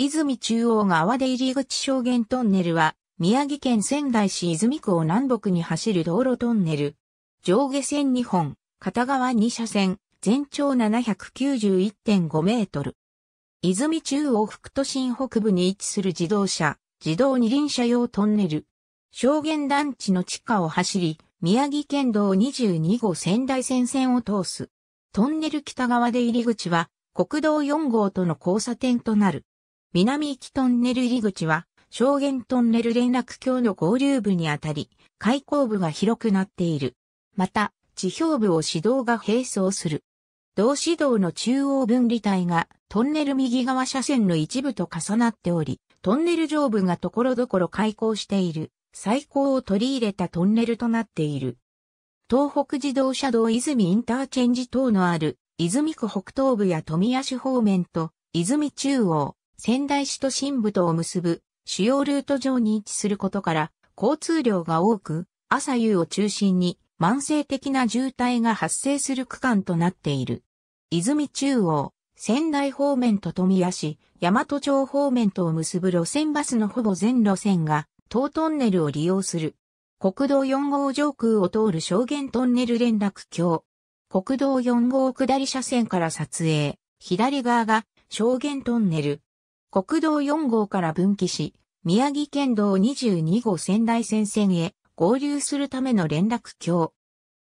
泉中央川出入り口証言トンネルは、宮城県仙台市泉区を南北に走る道路トンネル。上下線2本、片側2車線、全長791.5メートル。泉中央副都心北部に位置する自動車、自動二輪車用トンネル。証言団地の地下を走り、宮城県道22号仙台線線を通す。トンネル北側で入り口は、国道4号との交差点となる。南行きトンネル入り口は、証言トンネル連絡橋の合流部にあたり、開口部が広くなっている。また、地表部を指導が並走する。同指導の中央分離帯がトンネル右側車線の一部と重なっており、トンネル上部がところどころ開口している、最高を取り入れたトンネルとなっている。東北自動車道泉インターチェンジ等のある、泉区北東部や富谷市方面と、泉中央、仙台市都心部とを結ぶ主要ルート上に位置することから、交通量が多く、朝夕を中心に慢性的な渋滞が発生する区間となっている。泉中央、仙台方面と富谷市、大和町方面とを結ぶ路線バスのほぼ全路線が、当トンネルを利用する。国道4号上空を通る証言トンネル連絡橋。国道4号下り車線から撮影。左側が証言トンネル。国道4号から分岐し、宮城県道22号仙台線線へ合流するための連絡橋。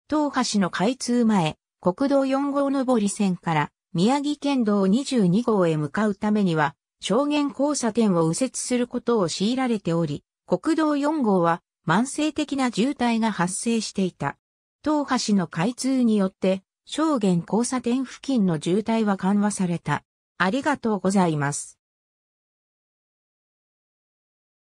東橋の開通前、国道4号上り線から宮城県道22号へ向かうためには、証言交差点を右折することを強いられており、国道4号は慢性的な渋滞が発生していた。東橋の開通によって、証言交差点付近の渋滞は緩和された。ありがとうございます。